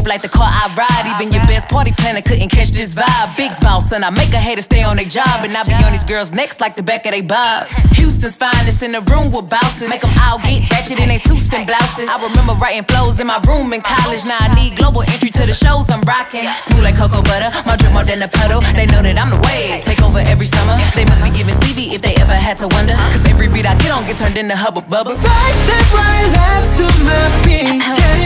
smooth like the car I ride. Even your best party planner couldn't catch this vibe. Big boss, and I make a hater stay on their job. And I be on these girls' necks like the back of their bobs. Houston's finest in the room with bouncers. Make them all get ratchet in their suits and blouses. I remember writing flows in my room in college. Now I need global entry to the shows I'm rocking. Smooth like cocoa butter, my drip more than a puddle. They know that I'm the wave. Take over every summer. They must be giving Stevie if they ever had to wonder. Cause every beat I get on get turned into hubba bubba. Right step right left to my beat.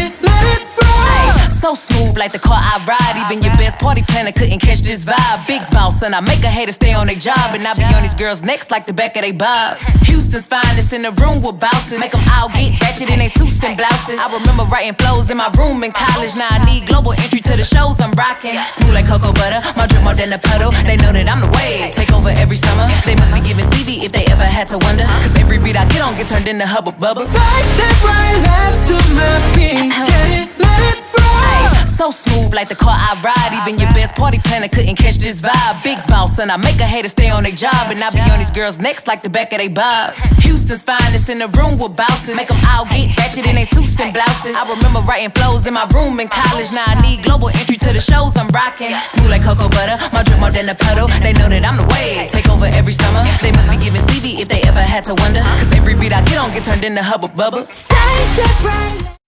Smooth like the car I ride. Even your best party planner couldn't catch this vibe. Big boss, and I make a hater stay on their job. And I be on these girls' necks like the back of their bobs. Houston's finest in the room with bouncers. Make them all get ratchet in their suits and blouses. I remember writing flows in my room in college. Now I need global entry to the shows I'm rocking. Smooth like cocoa butter, my drip more than a puddle. They know that I'm the wave. Take over every summer. They must be giving Stevie if they ever had to wonder. Cause every beat I get on get turned into hubba bubba. Right step right left to my beat. It roll. So smooth like the car I ride. Even your best party planner couldn't catch this vibe. Big boss, and I make a hater stay on their job. And I be on these girls' necks like the back of their bobs. Houston's finest in the room with bouncers. Make them all get ratchet in their suits and blouses. I remember writing flows in my room in college. Now I need global entry to the shows I'm rocking. Smooth like cocoa butter, my drip more than a puddle. They know that I'm the wave. Take over every summer. They must be giving Stevie if they ever had to wonder. Cause every beat I get on get turned into hubba bubba. Step right.